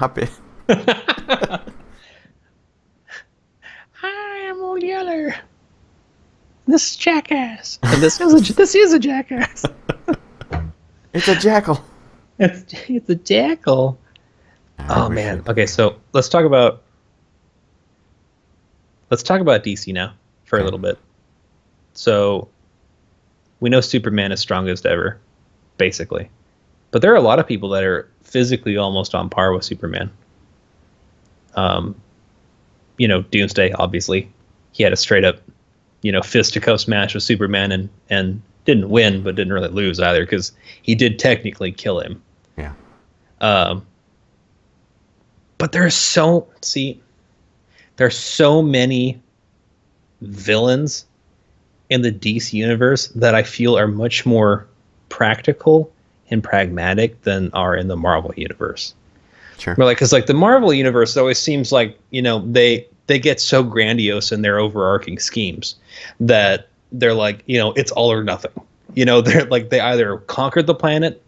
stop Hi, I am Old Yeller. This is Jackass. And this is a, this is a Jackass. It's a jackal. It's it's a jackal. Oh man. should- Okay, so let's talk about let's talk about DC now for a little bit. So we know Superman is strongest ever, basically. But there are a lot of people that are physically almost on par with Superman. Um you know, Doomsday, obviously. He had a straight up, you know, fisticuffs match with Superman and and didn't win, but didn't really lose either, because he did technically kill him. Yeah. Um, but there's so see, there's so many villains in the DC universe that I feel are much more practical and pragmatic than are in the Marvel universe. Sure. But like, because like the Marvel universe always seems like you know they they get so grandiose in their overarching schemes that they're like you know it's all or nothing. You know they're like they either conquered the planet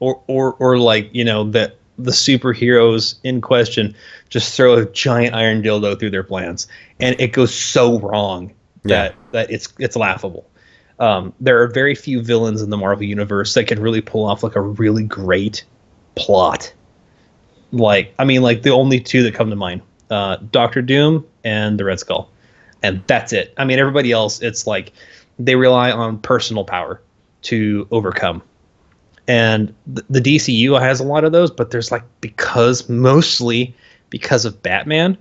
or or or like you know that the superheroes in question just throw a giant iron dildo through their plans and it goes so wrong that that it's it's laughable. Um, there are very few villains in the Marvel universe that can really pull off like a really great plot. Like I mean, like the only two that come to mind, uh, Doctor Doom and the Red Skull, and that's it. I mean, everybody else, it's like they rely on personal power to overcome. And the, the DCU has a lot of those, but there's like because mostly because of Batman,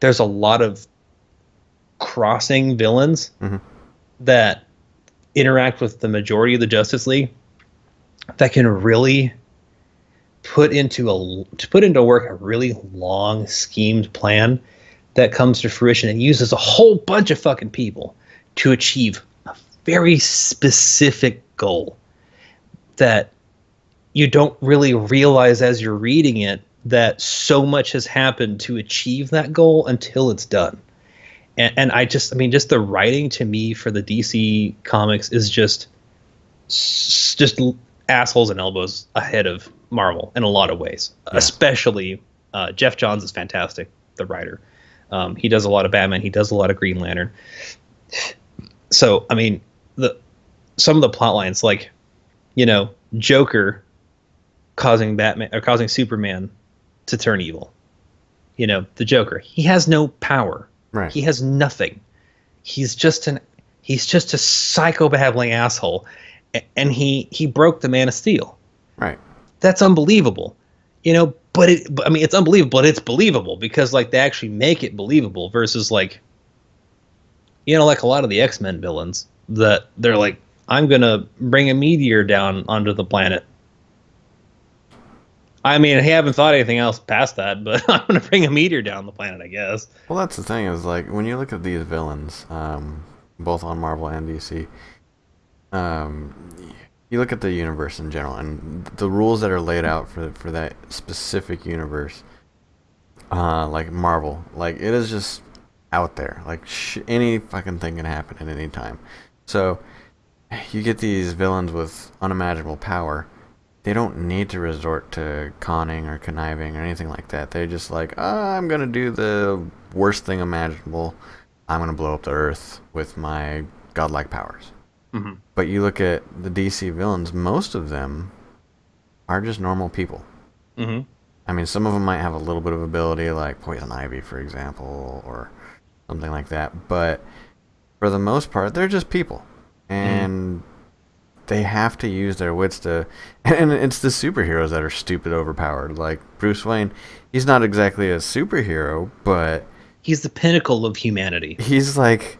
there's a lot of crossing villains Mhm. that interact with the majority of the Justice League that can really put into a to put into work a really long schemed plan that comes to fruition and uses a whole bunch of fucking people to achieve a very specific goal that you don't really realize as you're reading it that so much has happened to achieve that goal until it's done. And, and I just, I mean, just the writing to me for the DC comics is just, just assholes and elbows ahead of Marvel in a lot of ways. Especially uh, Geoff Johns is fantastic, the writer. Um, he does a lot of Batman. He does a lot of Green Lantern. So, I mean, the some of the plot lines, like, you know, Joker causing Batman or causing Superman to turn evil. You know, the Joker. He has no power. Right. He has nothing. He's just an he's just a psychobabbling asshole. And he he broke the Man of Steel. right. That's unbelievable. You know, but it I mean it's unbelievable, but it's believable because like they actually make it believable versus like you know, like a lot of the X-Men villains that they're like I'm going to bring a meteor down onto the planet. I mean, I haven't thought anything else past that, but I'm to bring a meteor down the planet, I guess. Well, that's the thing is like when you look at these villains, um, both on Marvel and DC, um, you look at the universe in general and the rules that are laid out for for that specific universe. Uh, like Marvel, like it is just out there. Like any fucking thing can happen at any time. So you get these villains with unimaginable power. They don't need to resort to conning or conniving or anything like that. They're just like, "Ah, I'm gonna do the worst thing imaginable. I'm gonna blow up the Earth with my godlike powers. Mhm. But you look at the DC villains; most of them are just normal people. Mm-hmm. I mean, some of them might have a little bit of ability, like Poison Ivy, for example, or something like that. But for the most part, they're just people, and they have to use their wits to. And it's the superheroes that are stupid, overpowered. Like Bruce Wayne, he's not exactly a superhero, but He's the pinnacle of humanity. he's like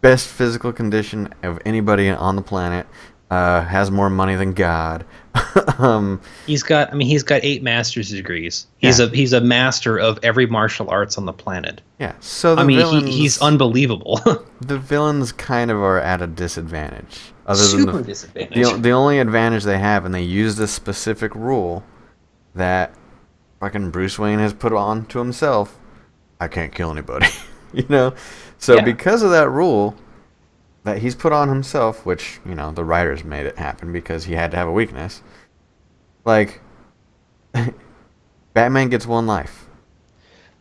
best physical condition of anybody on the planet. Uh, has more money than God. um, He's got I mean he's got 8 master's degrees. He's Yeah. a he's a master of every martial arts on the planet. yeah. So the I mean he, he's unbelievable. the villains kind of are at a disadvantage. Other than Super the, disadvantage. the the only advantage they have, and they use this specific rule that fucking Bruce Wayne has put on to himself. I can't kill anybody, you know. So Yeah. because of that rule that he's put on himself, which you know the writers made it happen because he had to have a weakness. Like Batman gets one life.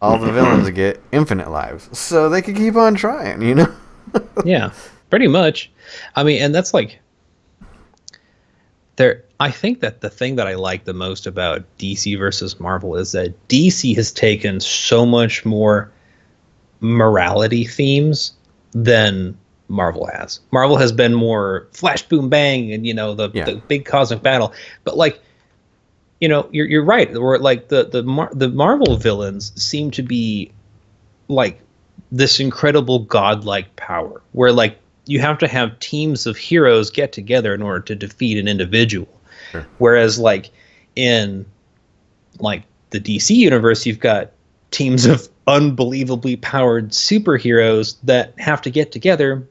All the villains get infinite lives, so they can keep on trying. You know. yeah, pretty much. I mean, and that's like there. I think that the thing that I like the most about DC versus Marvel is that DC has taken so much more morality themes than Marvel has. Marvel has been more flash boom bang and you know the, Yeah. the big cosmic battle, but like you know you're you're right. Or like the the Mar- the Marvel villains seem to be like this incredible godlike power where like you have to have teams of heroes get together in order to defeat an individual. Sure. Whereas like in like the DC universe, you've got teams of unbelievably powered superheroes that have to get together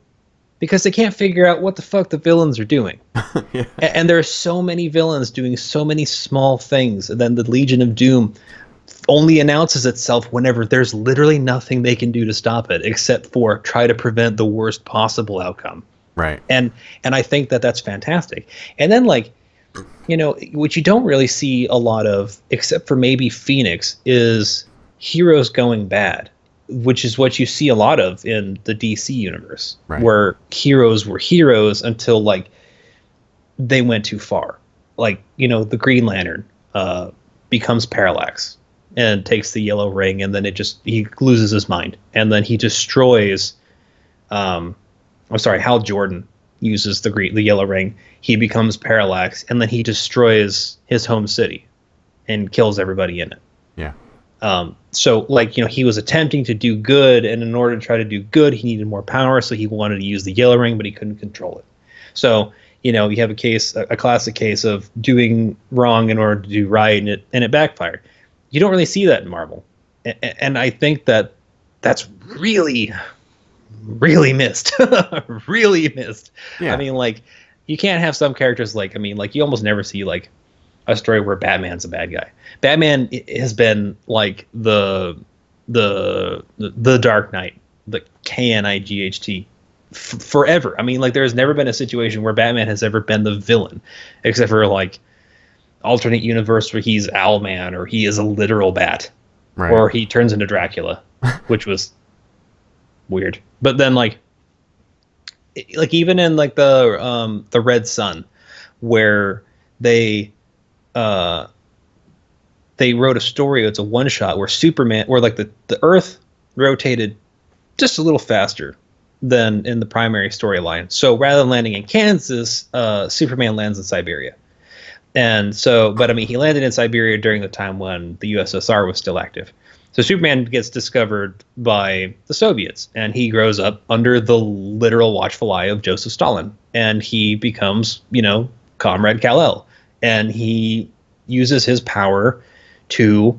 because they can't figure out what the fuck the villains are doing. yeah. A- And there are so many villains doing so many small things. And then the Legion of Doom only announces itself whenever there's literally nothing they can do to stop it except for try to prevent the worst possible outcome Right. and and I think that that's fantastic. And then like, you know, what you don't really see a lot of, except for maybe Phoenix, is heroes going bad, which is what you see a lot of in the DC universe, Right. where heroes were heroes until like they went too far. Like you know, the Green Lantern uh, becomes Parallax and takes the yellow ring, and then it just he loses his mind, and then he destroys. Um, I'm sorry, Hal Jordan uses the green, the yellow ring. He becomes Parallax, and then he destroys his home city, and kills everybody in it. Yeah. Um, so, like you know, he was attempting to do good, and in order to try to do good, he needed more power. So he wanted to use the yellow ring, but he couldn't control it. So you know, you have a case, a, a classic case of doing wrong in order to do right, and it and it backfired. You don't really see that in Marvel, and I think that that's really, really missed, really missed. Yeah. I mean, like, you can't have some characters like, I mean, like, you almost never see like a story where Batman's a bad guy. Batman has been like the the the Dark Knight, the K N I G H T, f- forever. I mean, like, there's never been a situation where Batman has ever been the villain, except for like alternate universe where he's Owlman or he is a literal bat right. or he turns into Dracula, which was weird. But then like like even in like the um the Red Son where they uh they wrote a story it's a one shot where Superman where like the the earth rotated just a little faster than in the primary storyline. So rather than landing in Kansas, uh Superman lands in Siberia. And so, but I mean, he landed in Siberia during the time when the USSR was still active. So Superman gets discovered by the Soviets, and he grows up under the literal watchful eye of Joseph Stalin, and he becomes, you know, Comrade Kal-El, and he uses his power to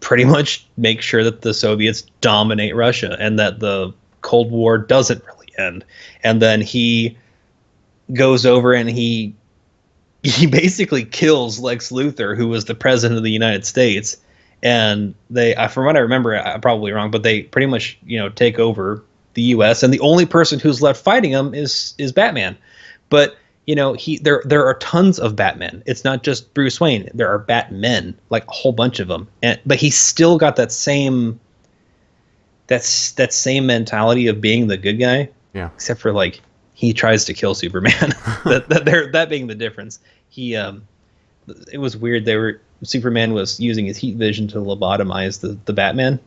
pretty much make sure that the Soviets dominate Russia and that the Cold War doesn't really end. And then he goes over and he he basically kills Lex Luthor, who was the president of the United States, and they, I- from what I remember, I'm probably wrong, but they pretty much, you know, take over the U.S. and the only person who's left fighting him is is Batman. But you know, he there there are tons of Batmen. It's not just Bruce Wayne. There are Batmen, like a whole bunch of them. And but he's still got that same that's that same mentality of being the good guy Yeah. except for like he tries to kill Superman. that that there that being the difference. He um, it was weird. They were Superman was using his heat vision to lobotomize the the Batman,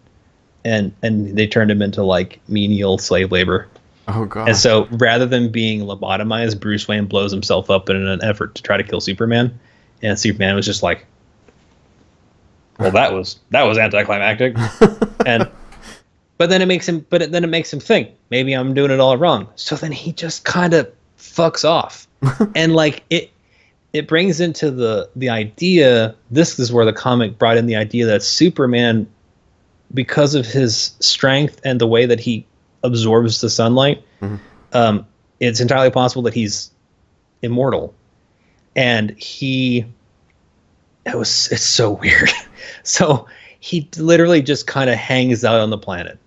and and they turned him into like menial slave labor. Oh god. And so rather than being lobotomized, Bruce Wayne blows himself up in an effort to try to kill Superman, and Superman was just like, "Well, that was that was anticlimactic," and but then it makes him but it, then it makes him think maybe i'm doing it all wrong. So then he just kind of fucks off. And like it it brings into the the idea this is where the comic brought in the idea that superman because of his strength and the way that he absorbs the sunlight Mhm. um, it's entirely possible that he's immortal. And he it was it's so weird. So he literally just kind of hangs out on the planet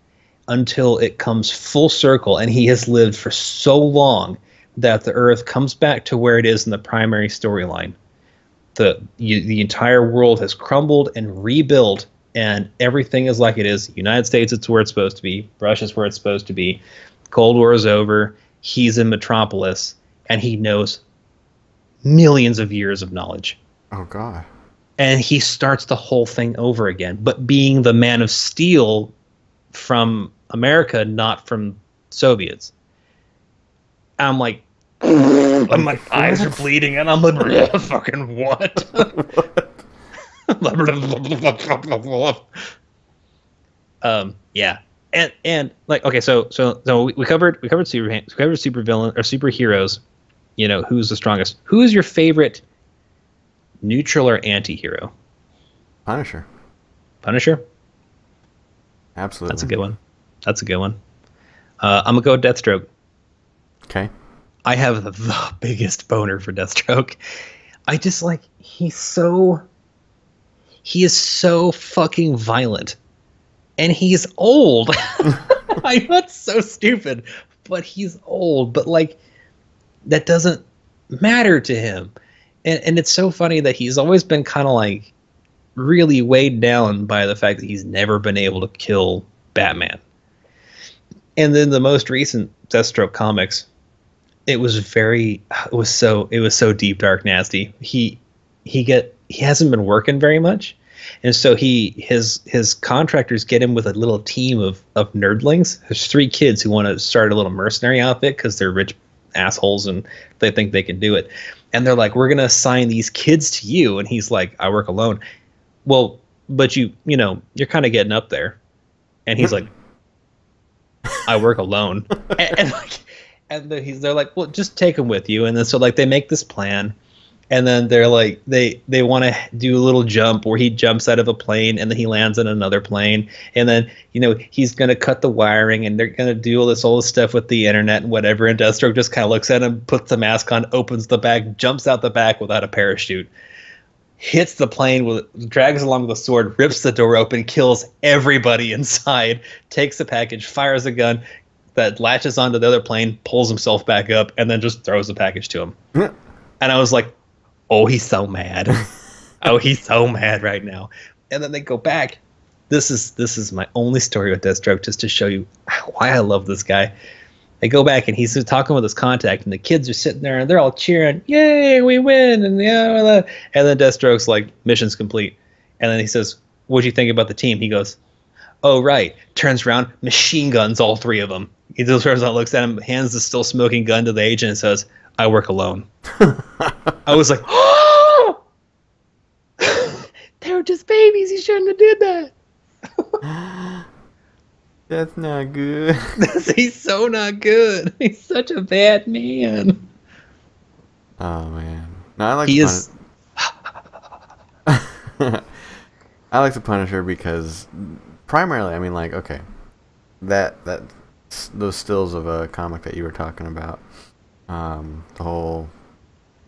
until it comes full circle and he has lived for so long that the earth comes back to where it is in the primary storyline. The you, the entire world has crumbled and rebuilt and everything is like it is. United states it's where it's supposed to be. Russia's where it's supposed to be. Cold war is over. He's in metropolis and he knows millions of years of knowledge. Oh God. and he starts the whole thing over again. But being the man of steel from america not from soviets. I'm like and my eyes are bleeding and i'm like fucking what? Um yeah. And and like okay so so so we, we covered we covered super we covered super villain or superheroes you know who's the strongest. Who is your favorite neutral or anti-hero? Punisher. punisher? Absolutely. that's a good one that's a good one uh, i'm gonna go with deathstroke Okay. I have the biggest boner for Deathstroke. I just like he's so he is so fucking violent. And he's old. I know it's so stupid, but he's old. But like that doesn't matter to him. And and it's so funny that he's always been kind of like really weighed down by the fact that he's never been able to kill Batman. And then the most recent Deathstroke comics, it was very it was so it was so deep dark nasty. He he get he hasn't been working very much. And so he his his contractors get him with a little team of of nerdlings. There's three kids who want to start a little mercenary outfit because they're rich assholes and they think they can do it. And they're like we're gonna assign these kids to you. And he's like i work alone. Well but you you know you're kind of getting up there. And he's hmm. like i work alone and, and like and they're, he's they're like, well, just take him with you. And then so like they make this plan, and then they're like they they want to do a little jump where he jumps out of a plane and then he lands in another plane, and then you know he's gonna cut the wiring and they're gonna do all this old stuff with the internet and whatever. And Deathstroke just kind of looks at him, puts the mask on, opens the bag, jumps out the back without a parachute. Hits the plane with drags along with a sword, rips the door open, kills everybody inside, takes the package, fires a gun, that latches onto the other plane, pulls himself back up, and then just throws the package to him. and I was like, "Oh, he's so mad! oh, he's so mad right now!" And then they go back. This is this is my only story with Deathstroke, just to show you why I love this guy. They go back and he's talking with his contact, and the kids are sitting there and they're all cheering, "Yay, we win!" And yeah, uh, and then Deathstroke's like, "Mission's complete." And then he says, "What'd you think about the team?" He goes, oh right turns around machine guns all three of them he just turns around looks at him hands the still smoking gun to the agent and says i work alone i was like oh they were just babies he shouldn't have did that That's not good. he's so not good he's such a bad man Oh man. No, I like he the is I like the Punisher because primarily, I mean, like, okay, that that those stills of a comic that you were talking about, um, the whole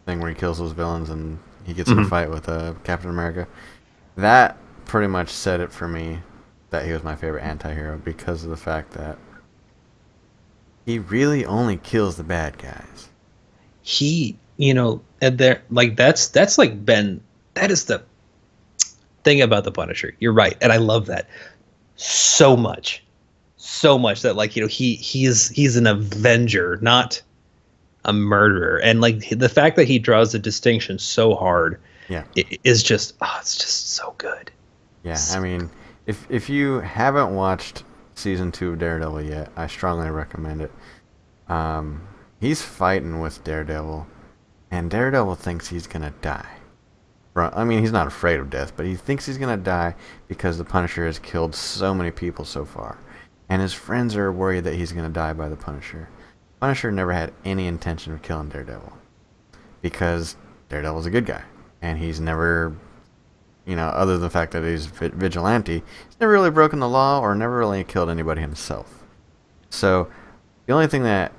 thing where he kills those villains and he gets in a Mhm. fight with uh, Captain America, that pretty much said it for me that he was my favorite anti-hero because of the fact that he really only kills the bad guys. he you know and there like that's that's like been that is the thing about the punisher you're right and i love that so much so much that like you know he he is he's an avenger not a murderer and like the fact that he draws the distinction so hard Yeah. is just oh it's just so good Yeah, I mean, if if you haven't watched season two of Daredevil yet, I strongly recommend it. Um, he's fighting with Daredevil, and Daredevil thinks he's gonna die. I mean, he's not afraid of death, but he thinks he's gonna die because the Punisher has killed so many people so far, and his friends are worried that he's gonna die by the Punisher. Punisher never had any intention of killing Daredevil, because Daredevil's a good guy, and he's never you know, other than the fact that he's vi- vigilante, he's never really broken the law or never really killed anybody himself. So, the only thing that,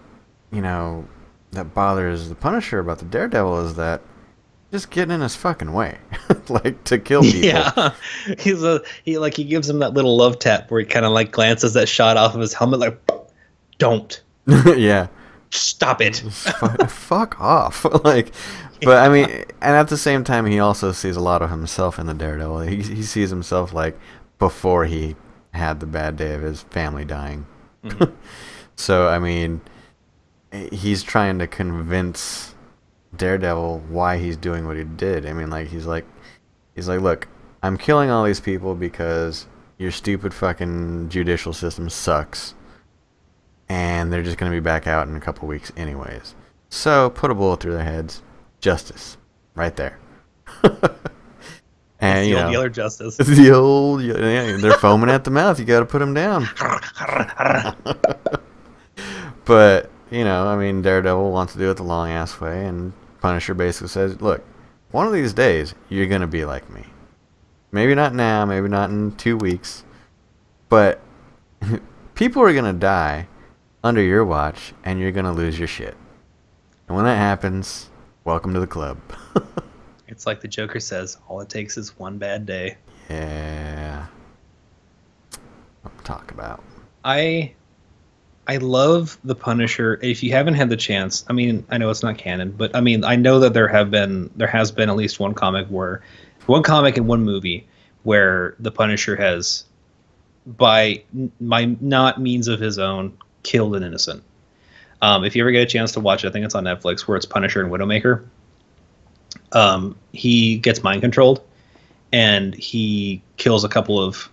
you know, that bothers the Punisher about the Daredevil is that just getting in his fucking way, like to kill people. yeah he's a he like he gives him that little love tap where he kind of like glances that shot off of his helmet like don't yeah, stop it. Fu- fuck off. like, but I mean, and at the same time, he also sees a lot of himself in the Daredevil. He he sees himself like before he had the bad day of his family dying. Mm-hmm. so I mean, he's trying to convince Daredevil why he's doing what he did. I mean, like he's like, he's like, look, I'm killing all these people because your stupid fucking judicial system sucks and they're just going to be back out in a couple weeks anyways. So put a bullet through their heads. Justice, right there. and the you old know, Yeller Justice. the old yeah, they're foaming at the mouth. You got to put them down. but you know, I mean, Daredevil wants to do it the long ass way, and Punisher basically says, "Look, one of these days you're gonna be like me. Maybe not now, maybe not in two weeks, but people are gonna die under your watch, and you're gonna lose your shit. And when that happens, welcome to the club." It's like the Joker says, all it takes is one bad day. yeah. What talk about. I I love the Punisher. If you haven't had the chance, I mean, I know it's not canon, but I mean, I know that there have been there has been at least one comic where one comic and one movie where the Punisher has by by not means of his own killed an innocent. Um, if you ever get a chance to watch it, I think it's on Netflix where it's Punisher and Widowmaker. Um, he gets mind controlled and he kills a couple of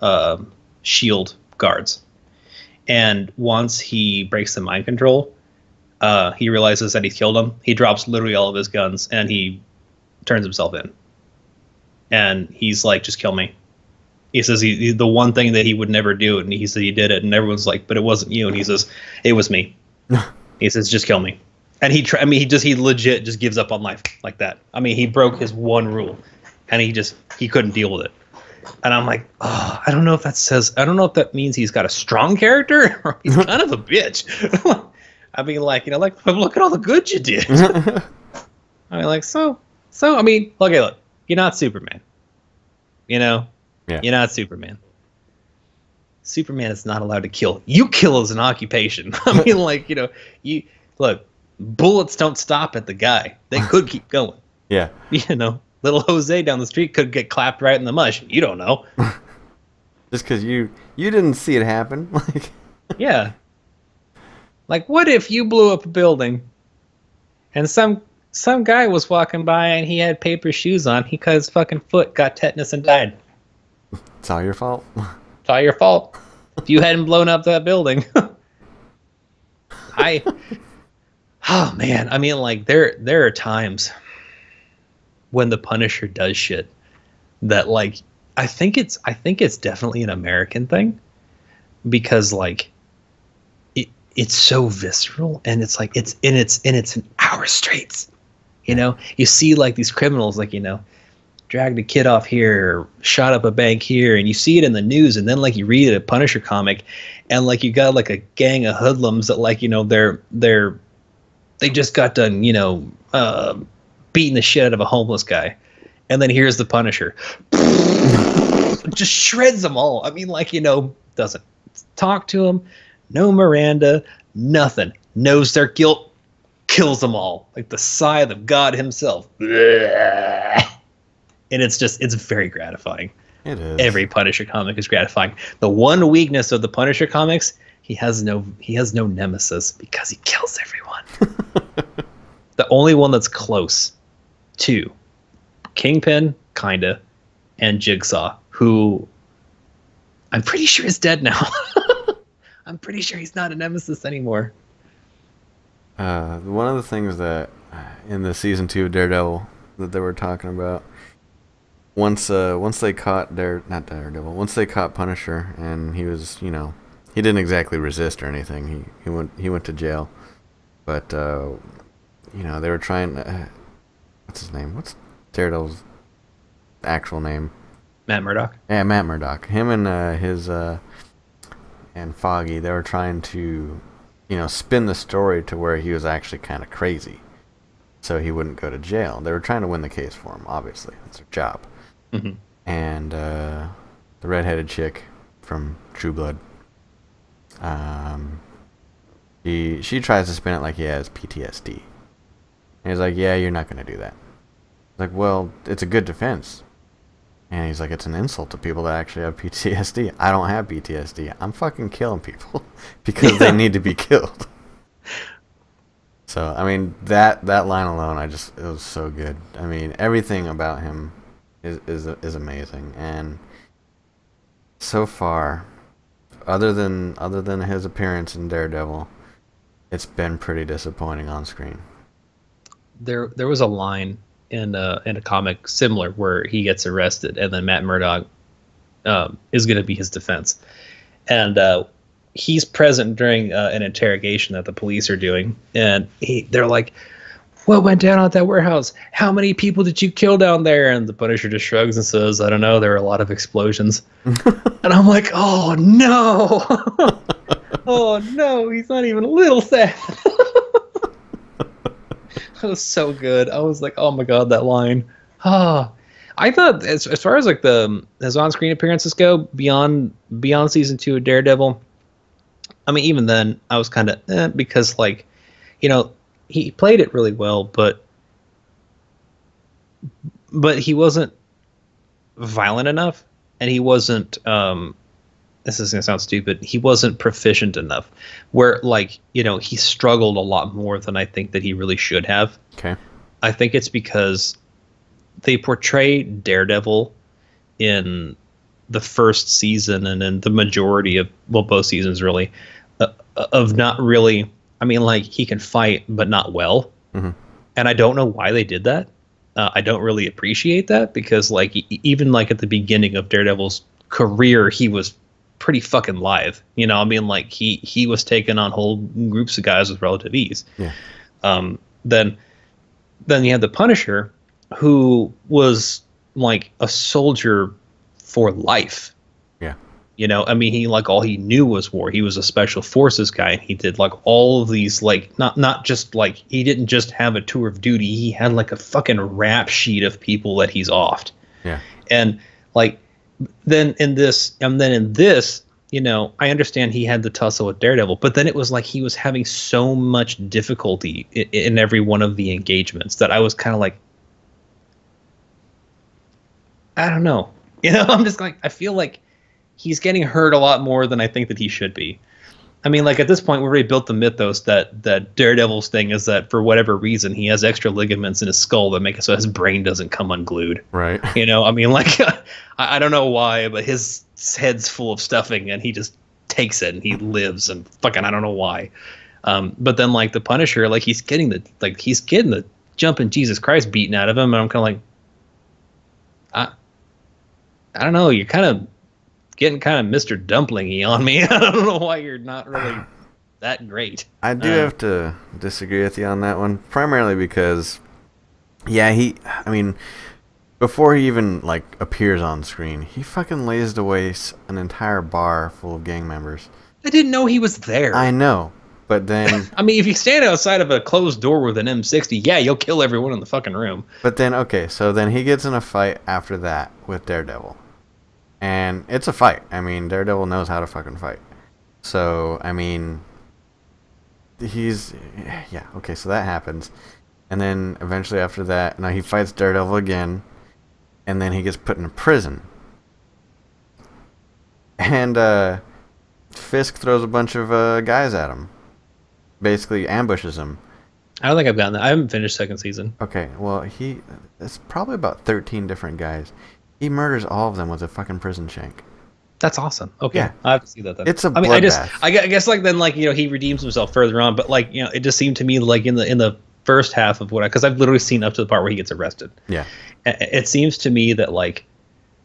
uh, shield guards and once he breaks the mind control, uh, he realizes that he's killed him. He drops literally all of his guns and he turns himself in. And he's like, "Just kill me." He says he, he- the one thing that he would never do, and he said he did it, and everyone's like, "But it wasn't you." And he says, "It was me." he says, "Just kill me." And he, try, I mean, he just he legit just gives up on life like that. I mean, he broke his one rule, and he just he couldn't deal with it. And I'm like, oh, I don't know if that says, I don't know if that means he's got a strong character or he's kind of a bitch. I mean, like, you know, like, look at all the good you did. I mean, like, so, so, I mean, okay, look, you're not Superman. You know? Yeah. You're not Superman. Superman is not allowed to kill. You kill as an occupation. I mean, like, you know, you, look, bullets don't stop at the guy. They could keep going. yeah. You know, little Jose down the street could get clapped right in the mush. You don't know. Just because you you didn't see it happen, like Yeah. Like what if you blew up a building and some some guy was walking by and he had paper shoes on, he cut his fucking foot, got tetanus and died. It's all your fault. It's all your fault. If you hadn't blown up that building. I Oh man, I mean like there there are times when the Punisher does shit that like I think it's I think it's definitely an American thing because like it it's so visceral and it's like it's in it's in it's in our streets. You know, you see like these criminals like you know dragged a kid off here, shot up a bank here, and you see it in the news, and then like you read a Punisher comic, and like you got like a gang of hoodlums that like you know they're they're they just got done you know uh, beating the shit out of a homeless guy, and then here's the Punisher, just shreds them all. I mean, like you know doesn't talk to them, no Miranda, nothing, knows their guilt, kills them all. Like the scythe of God Himself. And it's just it's very gratifying It is. every Punisher comic is gratifying. The one weakness of the Punisher comics, he has no he has no nemesis because he kills everyone. the only one that's close to Kingpin, kinda, and Jigsaw, who I'm pretty sure is dead now. I'm pretty sure he's not a nemesis anymore. Uh, one of the things that uh, in the season two of Daredevil that they were talking about once uh once they caught Dare not Daredevil once they caught Punisher and he was you know he didn't exactly resist or anything he he went he went to jail but uh you know they were trying uh, what's his name what's Daredevil's actual name Matt Murdock. yeah, Matt Murdock. Him and uh, his uh, and Foggy, they were trying to, you know, spin the story to where he was actually kind of crazy, so he wouldn't go to jail. They were trying to win the case for him. Obviously, that's their job. Mhm. And uh, the redheaded chick from True Blood, um, she she tries to spin it like he has PTSD. And he's like, "Yeah, you're not gonna do that." Like, well, it's a good defense. And he's like, it's an insult to people that actually have PTSD. I don't have PTSD. I'm fucking killing people because they need to be killed. So I mean that that line alone, I just it was so good. I mean everything about him is is is amazing, and so far, other than other than his appearance in Daredevil, it's been pretty disappointing on screen. There there was a line in a in a comic similar where he gets arrested, and then Matt Murdock um, is going to be his defense, and uh, he's present during uh, an interrogation that the police are doing, and he they're like, "What went down at that warehouse? How many people did you kill down there?" And the Punisher just shrugs and says, "I don't know. There were a lot of explosions." and I'm like, "Oh no, oh no, he's not even a little sad." that was so good. I was like, "Oh my god, that line." Ah. I thought as, as far as like the his on screen appearances go beyond beyond season two of Daredevil, I mean, even then, I was kind of eh, because, like, you know, he played it really well, but but he wasn't violent enough, and he wasn't. Um, this is gonna sound stupid. He wasn't proficient enough. Where, like, you know, he struggled a lot more than I think that he really should have. Okay. I think it's because they portray Daredevil in the first season and in the majority of well both seasons really uh, of not really i mean like he can fight but not well Mhm. and i don't know why they did that uh, i don't really appreciate that because like e- even like at the beginning of daredevil's career he was pretty fucking live you know i mean like he he was taking on whole groups of guys with relative ease Yeah. um then then you had the punisher who was like a soldier for life. You know, I mean, he like all he knew was war. He was a special forces guy, and he did like all of these like not not just like he didn't just have a tour of duty. He had like a fucking rap sheet of people that he's offed, Yeah. and like then in this and then in this, you know, I understand he had the tussle with Daredevil, but then it was like he was having so much difficulty in, in every one of the engagements that I was kind of like, I don't know. You know, I'm just like I feel like he's getting hurt a lot more than I think that he should be. I mean, like at this point, we've already built the mythos that that Daredevil's thing is that for whatever reason he has extra ligaments in his skull that make it so his brain doesn't come unglued. Right. You know, I mean, like I, I don't know why, but his head's full of stuffing and he just takes it and he lives and fucking I don't know why. Um, but then like the Punisher, like he's getting the like he's getting the jumping Jesus Christ beaten out of him, and I'm kind of like, I, I don't know, you're kind of getting kind of Mr. Dumplingy on me. I don't know why you're not really that great. I do Uh, have to disagree with you on that one, primarily because, yeah, he. I mean, before he even like appears on screen, he fucking lays to waste an entire bar full of gang members. I didn't know he was there. I know, but then, I mean, if you stand outside of a closed door with an M60, yeah, you'll kill everyone in the fucking room. but then, okay, so then he gets in a fight after that with Daredevil, and it's a fight. I mean, Daredevil knows how to fucking fight. So I mean, he's yeah okay. So that happens, and then eventually after that, now he fights Daredevil again, and then he gets put in a prison. And uh, Fisk throws a bunch of uh, guys at him, basically ambushes him. I don't think I've gotten that. I haven't finished second season. Okay, well he it's probably about thirteen different guys. He murders all of them with a fucking prison shank. That's awesome. Okay, Yeah. I have to see that then. It's a I mean, I just, bloodbath. I guess, like then, like you know, he redeems himself further on, but like you know, it just seemed to me like in the in the first half of what I, because I've literally seen up to the part where he gets arrested. Yeah. It seems to me that like,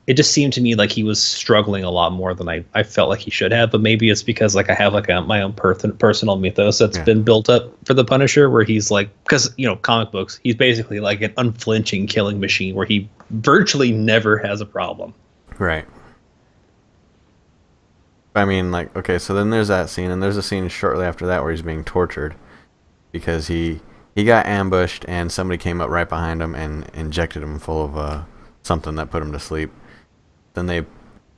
it just seemed to me like he was struggling a lot more than I, I felt like he should have. But maybe it's because like I have like a, my own per- personal mythos that's Yeah. been built up for the Punisher, where he's like, because you know, comic books, he's basically like an unflinching killing machine, where he virtually never has a problem. Right. I mean, like, okay, so then there's that scene, and there's a scene shortly after that where he's being tortured because he he got ambushed and somebody came up right behind him and injected him full of uh, something that put him to sleep. Then they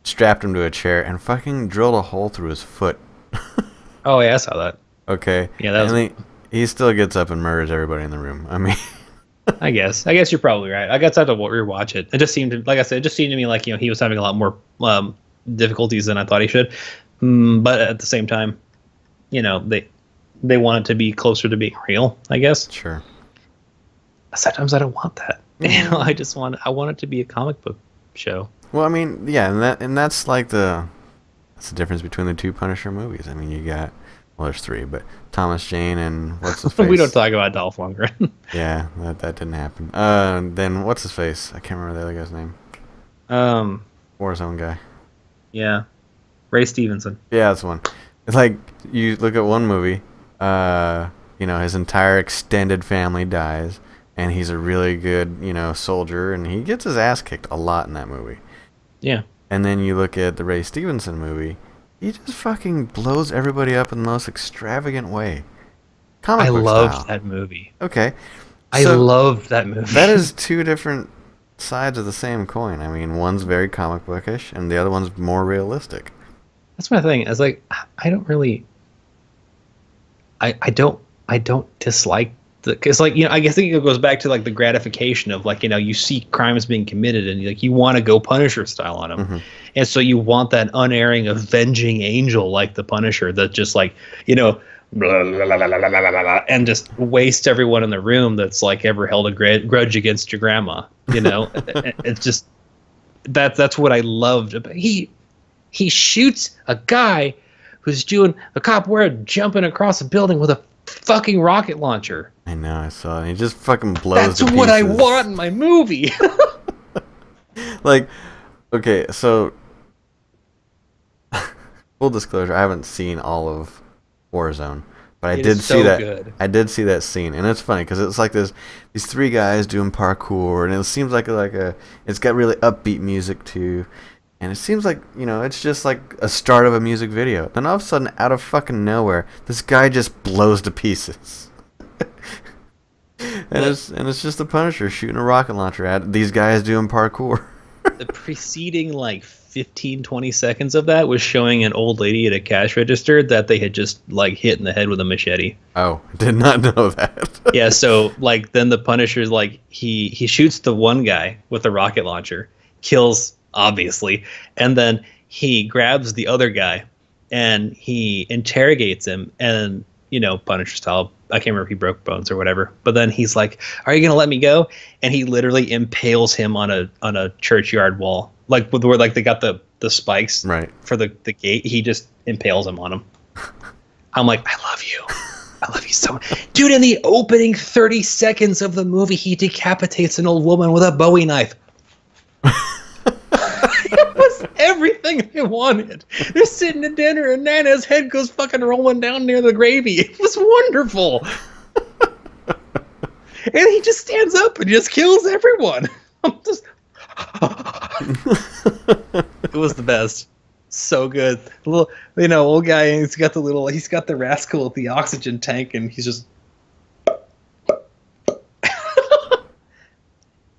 strapped him to a chair and fucking drilled a hole through his foot. Oh yeah, I saw that. Okay. Yeah, that was- And he, he still gets up and murders everybody in the room. I mean, I guess. I guess you're probably right. I guess I had to rewatch it. It just seemed, to, like I said, it just seemed to me like you know he was having a lot more um, difficulties than I thought he should. Mm, but at the same time, you know they they want it to be closer to being real. I guess. sure. Sometimes I don't want that. You know, I just want I want it to be a comic book show. Well, I mean, yeah, and that and that's like the that's the difference between the two Punisher movies. I mean, you got well, there's three, but Thomas Jane and what's his face? we don't talk about Dolph Lundgren. Yeah, that that didn't happen. Uh, then what's his face? I can't remember the other guy's name. um. Warzone guy. Yeah. Ray Stevenson. Yeah, that's one. It's like you look at one movie, uh, you know, his entire extended family dies, and he's a really good, you know, soldier, and he gets his ass kicked a lot in that movie. Yeah. And then you look at the Ray Stevenson movie, he just fucking blows everybody up in the most extravagant way. Comic I loved style. that movie. Okay. I So- loved that movie. that is two different sides of the same coin. I mean, one's very comic bookish, and the other one's more realistic. That's my thing. It's like I don't really. I I don't I don't dislike because like you know i guess it goes back to like the gratification of like you know you see crimes being committed and like you want to go punisher style on them mm-hmm. and so you want that unerring avenging angel like the punisher that just like you know and just waste everyone in the room that's like ever held a grudge against your grandma you know? It's just that that's what i loved about he he shoots a guy who's doing a cop word jumping across a building with a fucking rocket launcher. I know, I saw it. He just fucking blows That's what I want in my movie. Like, okay, so full disclosure, I haven't seen all of Warzone, but I It did see that. good. I did see that scene, and it's funny because it's like this these three guys doing parkour, and it seems like like a it's got really upbeat music too, and it seems like you know it's just like a start of a music video. Then all of a sudden, out of fucking nowhere, this guy just blows to pieces. And it's and it's just the Punisher shooting a rocket launcher at these guys doing parkour. the preceding like 15 20 seconds of that was showing an old lady at a cash register that they had just like hit in the head with a machete. Oh, did not know that. yeah, so like then the Punisher's like he he shoots the one guy with a rocket launcher, kills obviously, and then he grabs the other guy and he interrogates him and you know Punisher style. I can't remember if he broke bones or whatever, but then he's like, "Are you gonna let me go?" And he literally impales him on a on a churchyard wall, like with where like they got the the spikes right. for the the gate. He just impales him on him. I'm like, I love you. I love you so much. Dude, in the opening 30 seconds of the movie, he decapitates an old woman with a Bowie knife. it was everything I wanted. They're sitting at dinner and Nana's head goes fucking rolling down near the gravy. It was wonderful. and he just stands up and just kills everyone. I'm just. it was the best. So good. Little, you know, old guy. and He's got the little. He's got the rascal with the oxygen tank, and he's just.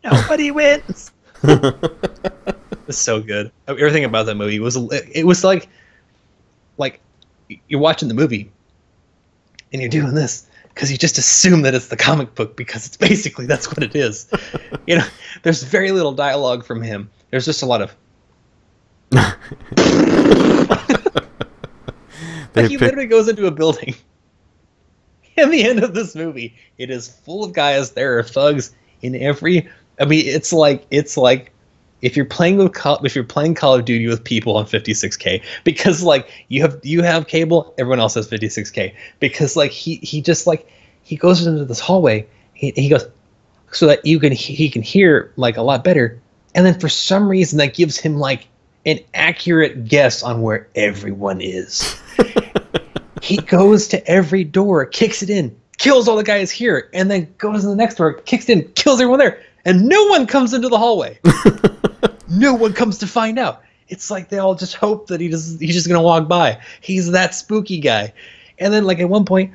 Nobody wins. It's so good. Everything about that movie was. It was like, like, you're watching the movie, and you're doing this because you just assume that it's the comic book because it's basically that's what it is. you know, there's very little dialogue from him. There's just a lot of. Like he literally goes into a building. In the end of this movie, it is full of guys. There are thugs in every. I mean, it's like it's like if you're playing with Call, if you're playing Call of Duty with people on 56k because like you have you have cable, everyone else has 56k because like he he just like he goes into this hallway. He, he goes so that you can he can hear like a lot better, and then for some reason that gives him like an accurate guess on where everyone is. He goes to every door, kicks it in, kills all the guys here, and then goes to the next door, kicks it in, kills everyone there, and no one comes into the hallway. no one comes to find out. It's like they all just hope that he just he's just gonna walk by. He's that spooky guy. And then like at one point,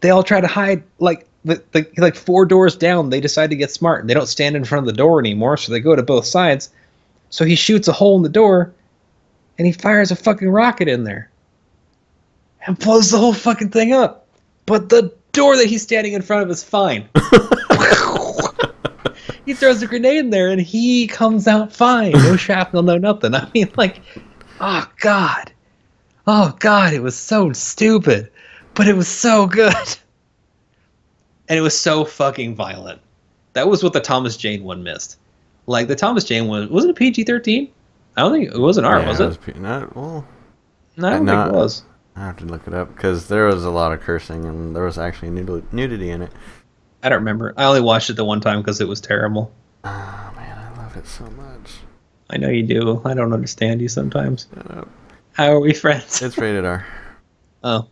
they all try to hide like the, the like four doors down. They decide to get smart and they don't stand in front of the door anymore, so they go to both sides. So he shoots a hole in the door, and he fires a fucking rocket in there and blows the whole fucking thing up. but the door that he's standing in front of is fine. he throws a grenade in there and he comes out fine. No shrapnel, no nothing. I mean, like, oh god, oh god, it was so stupid, but it was so good, and it was so fucking violent. That was what the Thomas Jane one missed. Like the Thomas Jane one wasn't a PG thirteen? I don't think it wasn't R, Yeah, was it? was pe- not, well, no, I don't not- think it was. I have to look it up because there was a lot of cursing and there was actually nudity in it. I don't remember. I only watched it the one time because it was terrible. Oh man, I love it so much. I know you do. I don't understand you sometimes. How are we friends? It's rated R. oh.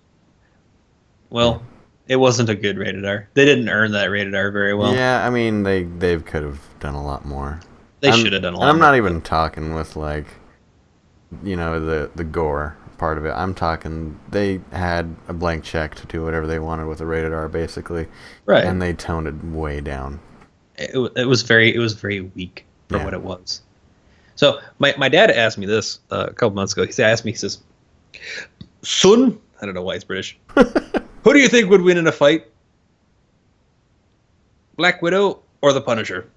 Well, it wasn't a good rated R. They didn't earn that rated R very well. yeah, I mean they they could have done a lot more. They I'm- should have done a lot. And I'm more. not even talking with like, you know, the the gore part of it. I'm talking they had a blank check to do whatever they wanted with a rated R, basically, right. and they toned it way down. it, it was very it was very weak for Yeah. what it was. So my, my dad asked me this uh, a couple months ago. He said, asked me, he says, "Son, I don't know why he's British. Who do you think would win in a fight? Black Widow or the Punisher?"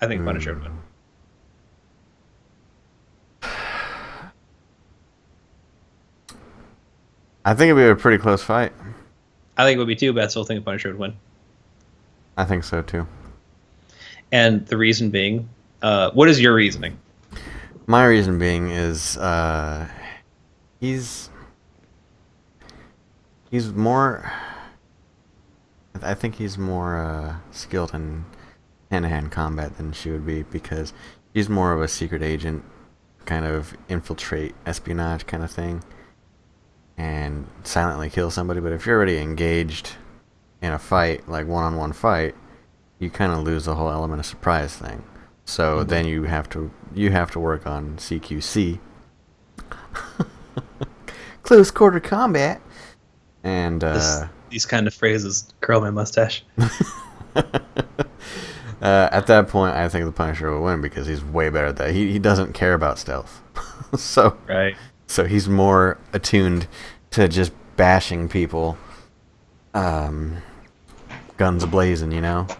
I think Punisher would win. I think it'd be a pretty close fight. I think it would be too, but I still think Punisher would win. I think so too. And the reason being, uh, what is your reasoning? My reason being is uh, he's he's more. I think he's more uh, skilled in hand-to-hand combat than she would be because he's more of a secret agent, kind of infiltrate espionage kind of thing, and silently kill somebody. But if you're already engaged in a fight, like one-on-one fight, you kind of lose the whole element of surprise thing. So then you have to you have to work on CQC, close quarter combat, and This, uh, these kind of phrases curl my mustache. uh, at that point, I think the Punisher will win because he's way better at that. He he doesn't care about stealth, so Right. So he's more attuned to just bashing people, um, guns ablazing, you know.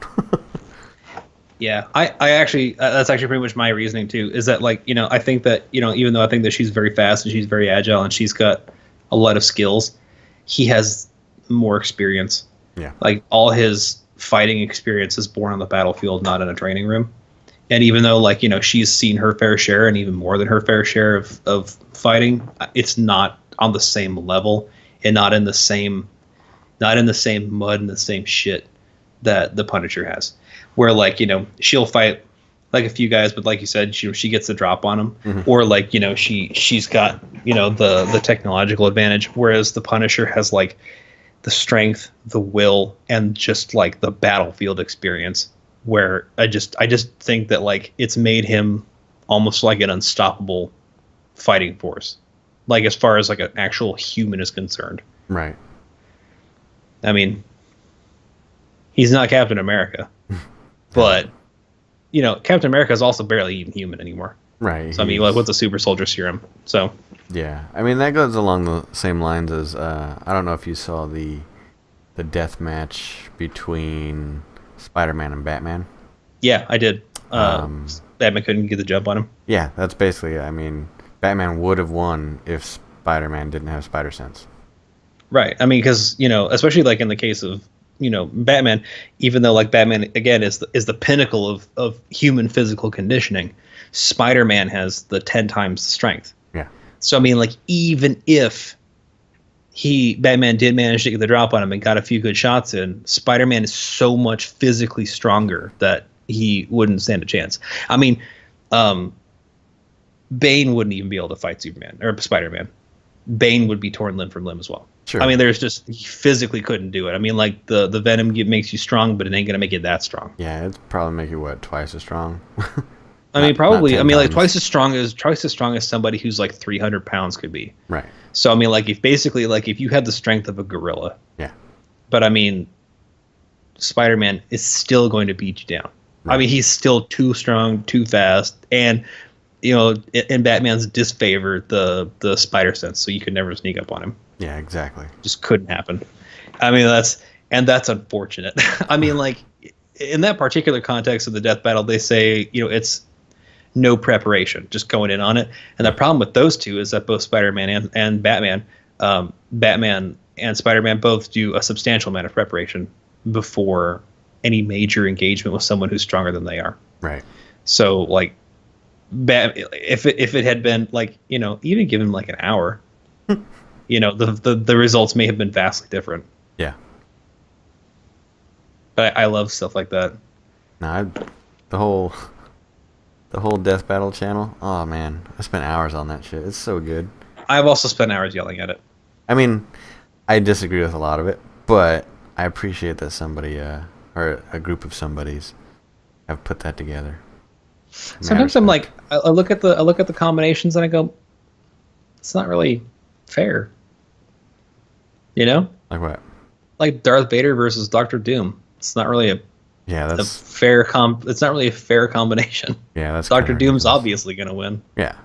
Yeah, I, I actually uh, that's actually pretty much my reasoning too. Is that like you know I think that you know even though I think that she's very fast and she's very agile and she's got a lot of skills, he has more experience. Yeah. Like all his fighting experience is born on the battlefield, not in a training room. And even though like you know she's seen her fair share and even more than her fair share of of fighting, it's not on the same level and not in the same not in the same mud and the same shit that the Punisher has. Where like you know she'll fight like a few guys, but like you said, she she gets the drop on them, Mhm. or like you know she she's got you know the the technological advantage, whereas the Punisher has like the strength, the will, and just like the battlefield experience. Where I just I just think that like it's made him almost like an unstoppable fighting force, like as far as like an actual human is concerned. right. I mean, he's not Captain America, but you know, Captain America is also barely even human anymore. Right. So I mean, like, what's a super soldier serum? So Yeah, I mean that goes along the same lines as uh, I don't know if you saw the the death match between Spider-Man and Batman. yeah, I did. Uh, Um, Batman couldn't get the jump on him. Yeah, that's basically. I mean, Batman would have won if Spider-Man didn't have spider sense. Right. I mean, because you know, especially like in the case of you know Batman, even though like Batman again is the, is the pinnacle of of human physical conditioning, Spider Man has the ten times the strength. Yeah. So I mean, like even if he Batman did manage to get the drop on him and got a few good shots in, Spider Man is so much physically stronger that he wouldn't stand a chance. I mean, um, Bane wouldn't even be able to fight Superman or Spider Man. Bane would be torn limb from limb as well. Sure. I mean, there's just he physically couldn't do it. I mean, like the the venom get, makes you strong, but it ain't gonna make you that strong. yeah, it'd probably make you what twice as strong. I mean, Not- probably. not I 10 mean, like times. twice as strong as twice as strong as somebody who's like 300 pounds could be. right. So I mean, like if basically like if you had the strength of a gorilla, Yeah. but I mean, Spider-Man is still going to beat you down. I mean, he's still too strong, too fast, and you know, i- in Batman's disfavor, the the spider sense, so you could never sneak up on him. Yeah, exactly. Just couldn't happen. I mean, that's and that's unfortunate. I mean, like in that particular context of the death battle, they say you know it's no preparation, just going in on it. And the problem with those two is that both Spider-Man and, and Batman, um, Batman and Spider-Man both do a substantial amount of preparation before any major engagement with someone who's stronger than they are. Right. So like, Bat, if it, if it had been like you know even given like an hour, you know the, the the results may have been vastly different. Yeah. But I, I love stuff like that. No, I, the whole the whole death battle channel. Oh man, I spent hours on that shit. It's so good. I've also spent hours yelling at it. I mean, I disagree with a lot of it, but I appreciate that somebody uh, or a group of somebodies have put that together. Sometimes I'm like, I I look at the I look at the combinations and I go, it's not really fair. You know, like what? like Darth Vader versus Doctor Doom. It's not really a, Yeah, that's a that's fair com. It's not really a fair combination. yeah, that's Doctor Doom's ridiculous. obviously gonna win. Yeah.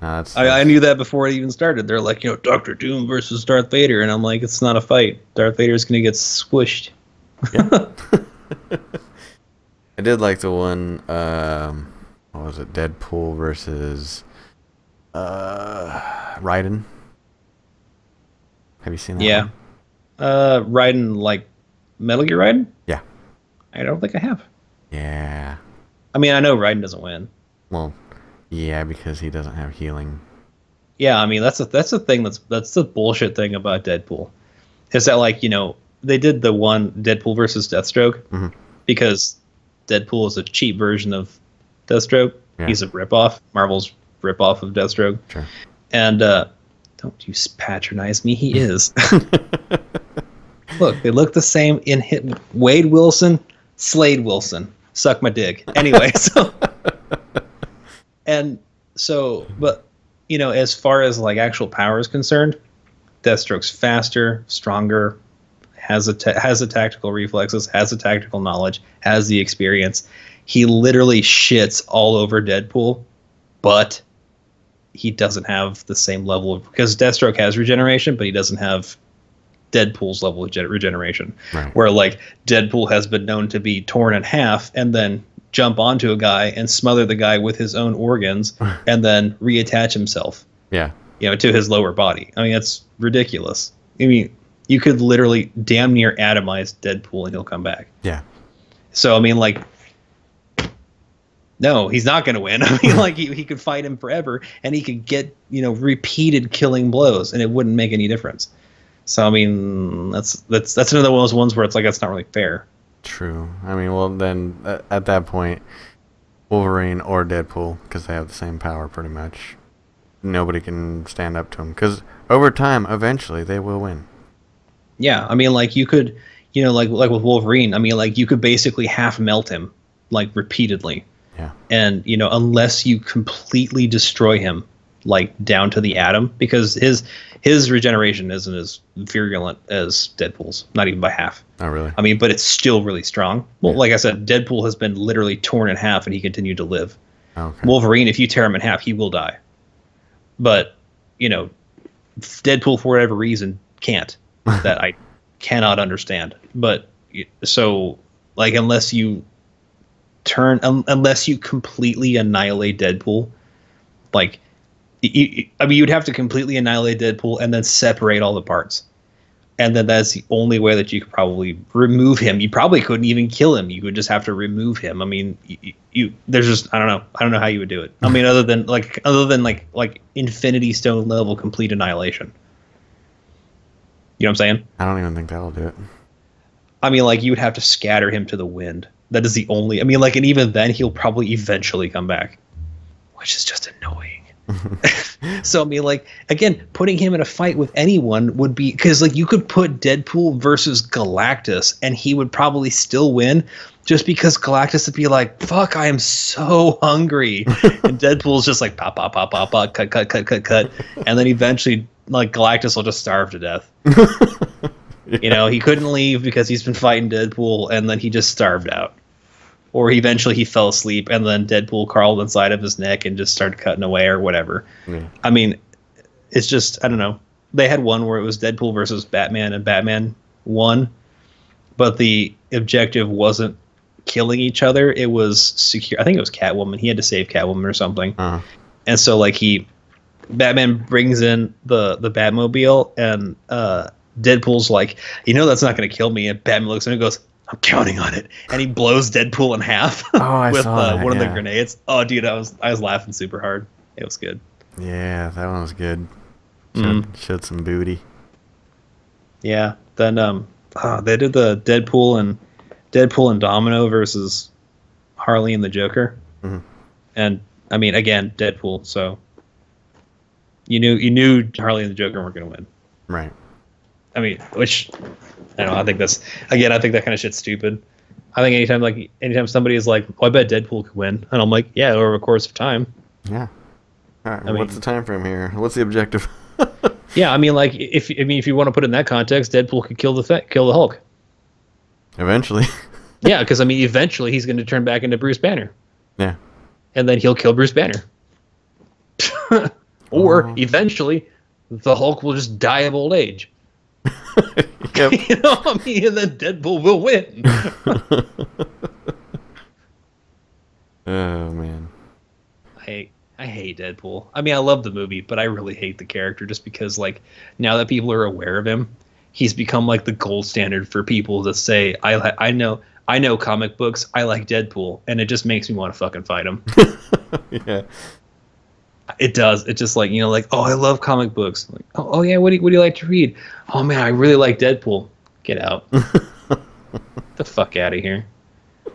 No, that's, I, I knew that before it even started. They're like, you know, Doctor Doom versus Darth Vader, and I'm like, it's not a fight. Darth Vader's gonna get squished. I did like the one. Um, what was it? Deadpool versus uh, Raiden. Have you seen that? Yeah. one? Uh, Raiden like Metal Gear Raiden. I don't think I have. Yeah. I mean, I know Raiden doesn't win. Well, yeah, because he doesn't have healing. Yeah, I mean that's a, that's the thing that's that's the bullshit thing about Deadpool, is that like you know they did the one Deadpool versus Deathstroke Mhm. because Deadpool is a cheap version of Deathstroke. Yeah. He's a ripoff, Marvel's ripoff of Deathstroke, Sure. and uh, don't you patronize me. He is. look, they look the same in hit Wade Wilson, Slade Wilson. Suck my dick. Anyway, so and so, but you know, as far as like actual power is concerned, Deathstroke's faster, stronger, has a ta- has the tactical reflexes, has the tactical knowledge, has the experience. He literally shits all over Deadpool, but he doesn't have the same level of because Deathstroke has regeneration, but he doesn't have Deadpool's level of regeneration. Right. Where like Deadpool has been known to be torn in half and then jump onto a guy and smother the guy with his own organs and then reattach himself, Yeah. you know, to his lower body. I mean, that's ridiculous. I mean, you could literally damn near atomize Deadpool and he'll come back. Yeah. So I mean, like, no, he's not going to win. I mean, like he, he could fight him forever, and he could get you know repeated killing blows, and it wouldn't make any difference. So I mean, that's that's that's another one of those ones where it's like that's not really fair. True. I mean, well, then at, at that point, Wolverine or Deadpool, because they have the same power pretty much, nobody can stand up to them. Because over time, eventually, they will win. Yeah, I mean, like you could, you know, like like with Wolverine. I mean, like you could basically half melt him, like repeatedly, Yeah. and you know, unless you completely destroy him, like down to the atom, because his his regeneration isn't as virulent as Deadpool's, not even by half. Not really? I mean, but it's still really strong. Well, Yeah. like I said, Deadpool has been literally torn in half, and he continued to live. Okay. Wolverine, if you tear him in half, he will die. But you know, Deadpool for whatever reason can't. that I cannot understand. But so, like, unless you turn, un, unless you completely annihilate Deadpool, like, you, I mean, you'd have to completely annihilate Deadpool and then separate all the parts. And then that's the only way that you could probably remove him. You probably couldn't even kill him. You would just have to remove him. I mean, you, you there's just I don't know. I don't know how you would do it. I mean, other than like other than like like Infinity Stone level complete annihilation. You know what I'm saying? I don't even think that'll do it. I mean, like you would have to scatter him to the wind. That is the only. I mean, like, and even then, he'll probably eventually come back, which is just annoying. so I mean, like, again, putting him in a fight with anyone would be because, like, you could put Deadpool versus Galactus, and he would probably still win, just because Galactus would be like, "Fuck, I am so hungry," and Deadpool's just like, "Pop, pop, pop, pop, pop, cut, cut, cut, cut, cut," and then eventually, like, Galactus will just starve to death. You know, he couldn't leave because he's been fighting Deadpool, and then he just starved out. Or eventually he fell asleep, and then Deadpool crawled inside of his neck and just started cutting away or whatever. Yeah. I mean, it's just I don't know. they had one where it was Deadpool versus Batman, and Batman won, but the objective wasn't killing each other. It was secure. I think it was Catwoman. He had to save Catwoman or something. Uh, and so like he batman brings in the the batmobile and uh deadpool's like you know that's not going to kill me and batman looks at him and goes i'm counting on it and he blows deadpool in half Oh, with uh, that, one of the grenades oh dude i was i was laughing super hard it was good yeah, that one was good. Showed, Mhm. showed some booty. yeah then um ah, they did the deadpool and deadpool and domino versus harley and the joker Mhm. and i mean again deadpool so you knew you knew harley and the joker weren't going to win Right. I mean, which I don't know. I think that's again. I think that kind of shit's stupid. I think anytime like anytime somebody is like, "Oh, I bet Deadpool could win," and I'm like, "Yeah, over a course of time." Yeah. All right. I what's mean- the time frame here? What's the objective? Yeah, I mean, like if I mean if you want to put it in that context, Deadpool could kill the th- kill the Hulk. Eventually. Yeah, because I mean, eventually he's going to turn back into Bruce Banner, yeah. and then he'll kill Bruce Banner. or Oh. eventually, the Hulk will just die of old age. Yep. you know, I mean, and then Deadpool will win. oh man. I hate, I hate Deadpool. I mean, I love the movie, but I really hate the character just because, like, now that people are aware of him, he's become like the gold standard for people to say, "I, li- I know, I know comic books. I like Deadpool," and it just makes me want to fucking fight him. yeah. It does. It's just like you know, like, oh, I love comic books. Like, oh, oh yeah, what do you, what do you like to read? Oh man, I really like Deadpool. Get out. the fuck out of here.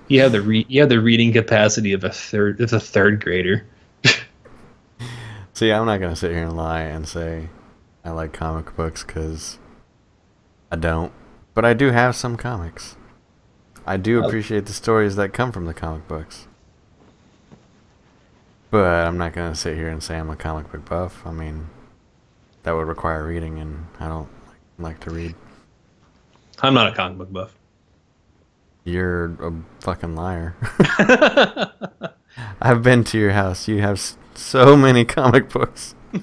You have the re- you have the reading capacity of a third of a third grader. See, I'm not gonna sit here and lie and say I like comic books because I don't. But I do have some comics. I do Oh. appreciate the stories that come from the comic books. But I'm not gonna sit here and say I'm a comic book buff. I mean, that would require reading, and I don't like to read. I'm not a comic book buff. You're a fucking liar. I've been to your house. You have s- so many comic books. I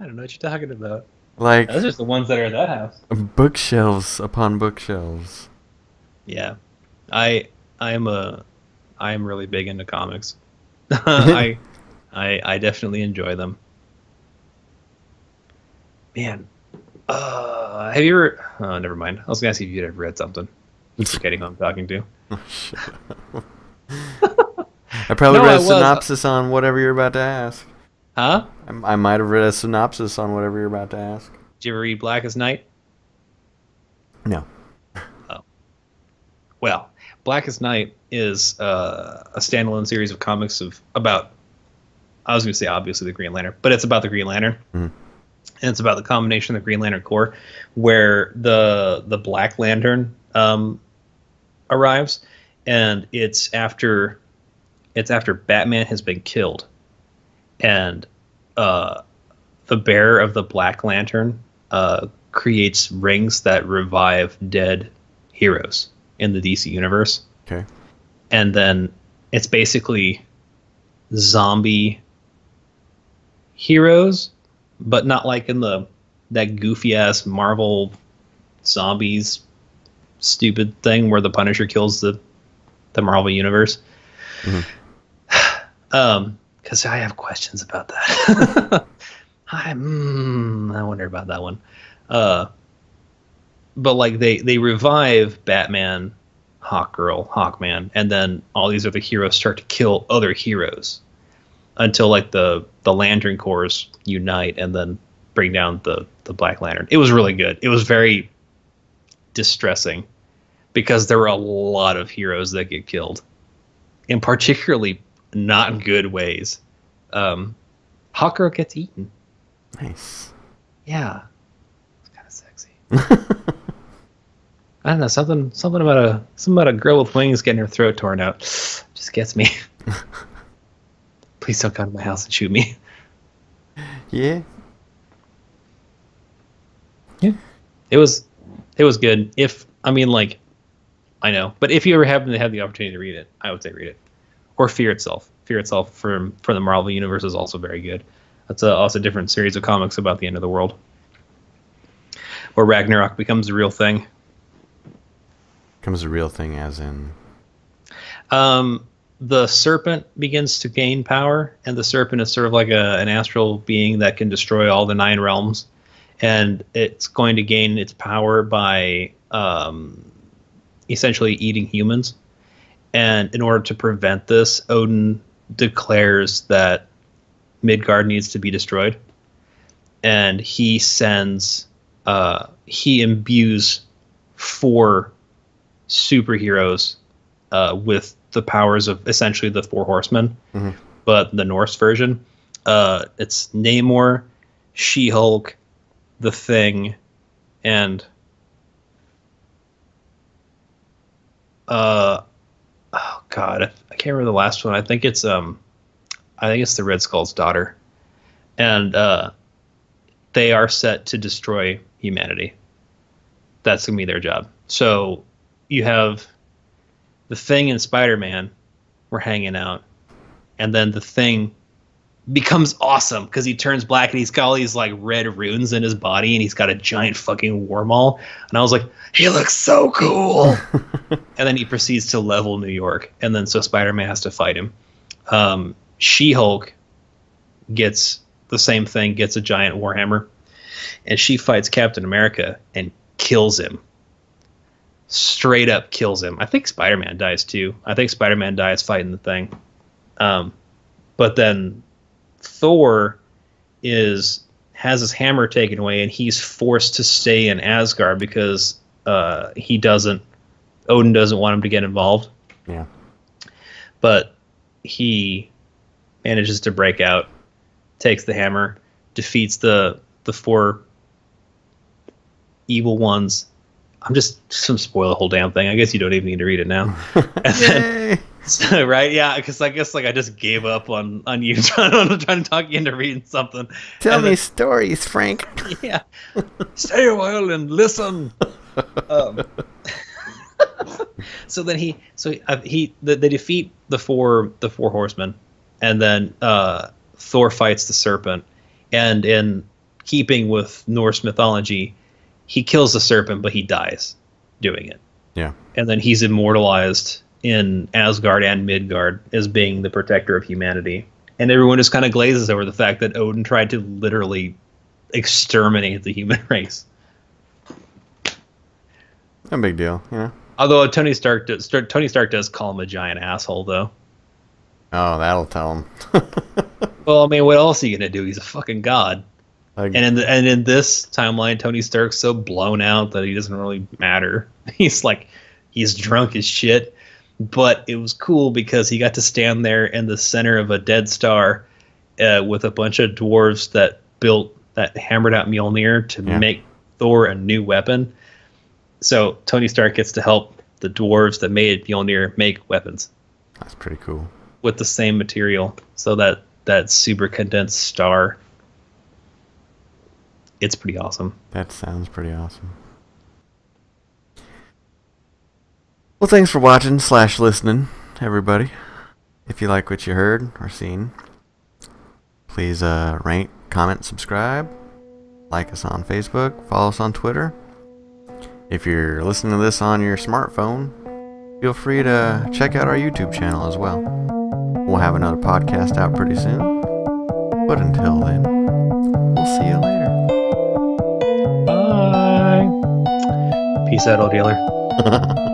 don't know what you're talking about. Like Those are the ones that are at that house. bookshelves upon bookshelves. Yeah, I I am a I am really big into comics. I I I definitely enjoy them. Man, uh, have you ever? Oh, never mind. I was gonna ask you if you'd ever read something. Forgetting who I'm talking to. I probably No, read I a was- synopsis on whatever you're about to ask. Huh? I, I might have read a synopsis on whatever you're about to ask. Did you ever read Blackest Night? No. Oh. Well, Blackest Night is uh, a standalone series of comics of about. I was going to say obviously the Green Lantern, but it's about the Green Lantern, Mhm. and it's about the combination of the Green Lantern Corps, where the the Black Lantern um, arrives, and it's after it's after Batman has been killed, and uh, the bearer of the Black Lantern uh, creates rings that revive dead heroes in the DC universe, Okay. And then it's basically zombie heroes, but not like in the that goofy ass Marvel zombies stupid thing where the Punisher kills the the Marvel universe. Mhm. Um, because I have questions about that. I mm, I wonder about that one. Uh, but like they they revive Batman, Hawkgirl, Hawkman, and then all these other heroes start to kill other heroes until like the the Lantern Corps unite and then bring down the the Black Lantern. It was really good. It was very distressing because there were a lot of heroes that get killed, in particularly not good ways. Um, Hawkgirl gets eaten. Nice. Yeah, it's kind of sexy. I don't know something something about a something about a girl with wings getting her throat torn out just gets me. Please don't come to my house and shoot me. Yeah. Yeah. It was it was good. If I mean like I know, but if you ever happen to have the opportunity to read it, I would say read it. Or Fear Itself. Fear Itself from from the Marvel universe is also very good. That's a, also a different series of comics about the end of the world, where Ragnarok becomes a real thing. Becomes a real thing, as in. Um, the serpent begins to gain power, and the serpent is sort of like a, an astral being that can destroy all the nine realms, and it's going to gain its power by um, essentially eating humans. And in order to prevent this, Odin declares that Midgard needs to be destroyed, and he sends uh, he imbues four superheroes uh, with the powers of essentially the four horsemen, Mhm. but the Norse version. Uh, it's Namor, She Hulk, The Thing, and uh, oh god, I, I can't remember the last one. I think it's um, I think it's the Red Skull's daughter, and uh, they are set to destroy humanity. That's gonna be their job. So you have the Thing and Spider Man were hanging out, and then the Thing becomes awesome because he turns black and he's got all these like red runes in his body and he's got a giant fucking wormhole. And I was like, he looks so cool. and then he proceeds to level New York, and then so Spider Man has to fight him. Um, she Hulk gets the same thing, gets a giant warhammer, and she fights Captain America and kills him. Straight up kills him. I think Spider Man dies too. I think Spider Man dies fighting the thing. Um, but then Thor is has his hammer taken away and he's forced to stay in Asgard because uh, he doesn't Odin doesn't want him to get involved. Yeah. But he manages to break out, takes the hammer, defeats the the four evil ones. I'm just some spoil the whole damn thing. I guess you don't even need to read it now. And then, Yay! so, right? Yeah, because I guess like I just gave up on on you trying to trying to talk you into reading something. Tell And me then- stories, Frank. yeah. Stay a while and listen. Um, so then he, so uh, he, the, they defeat the four, the four horsemen, and then uh, Thor fights the serpent, and in keeping with Norse mythology, he kills the serpent, but he dies doing it, Yeah. and then he's immortalized in Asgard and Midgard as being the protector of humanity. And everyone just kind of glazes over the fact that Odin tried to literally exterminate the human race. No big deal, yeah. Although Tony Stark does, Tony Stark does call him a giant asshole, though. Oh, that'll tell him. Well, I mean, what else are you gonna do? He's a fucking god. Like, And in the, and in this timeline, Tony Stark's so blown out that he doesn't really matter. He's like, he's drunk as shit. But it was cool because he got to stand there in the center of a dead star uh, with a bunch of dwarves that built that hammered out Mjolnir to Yeah. make Thor a new weapon. So Tony Stark gets to help the dwarves that made Mjolnir make weapons that's pretty cool. with the same material. So that that super condensed star, it's pretty awesome. That sounds pretty awesome. Well, thanks for watching slash listening, everybody. If you like what you heard or seen, please uh, rate, comment, subscribe, like us on Facebook, follow us on Twitter. If you're listening to this on your smartphone, feel free to check out our YouTube channel as well. We'll have another podcast out pretty soon. But until then, we'll see you later. Peace out, old dealer.